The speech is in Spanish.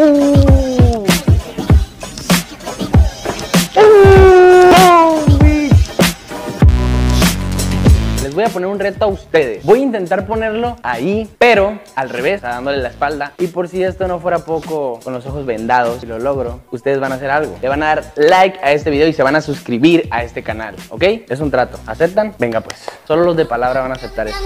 Uh. Les voy a poner un reto a ustedes. Voy a intentar ponerlo ahí, pero al revés, dándole la espalda. Y por si esto no fuera poco, con los ojos vendados, si lo logro, ustedes van a hacer algo. Le van a dar like a este video y se van a suscribir a este canal, ¿ok? Es un trato. ¿Aceptan? Venga pues. Solo los de palabra van a aceptar esto.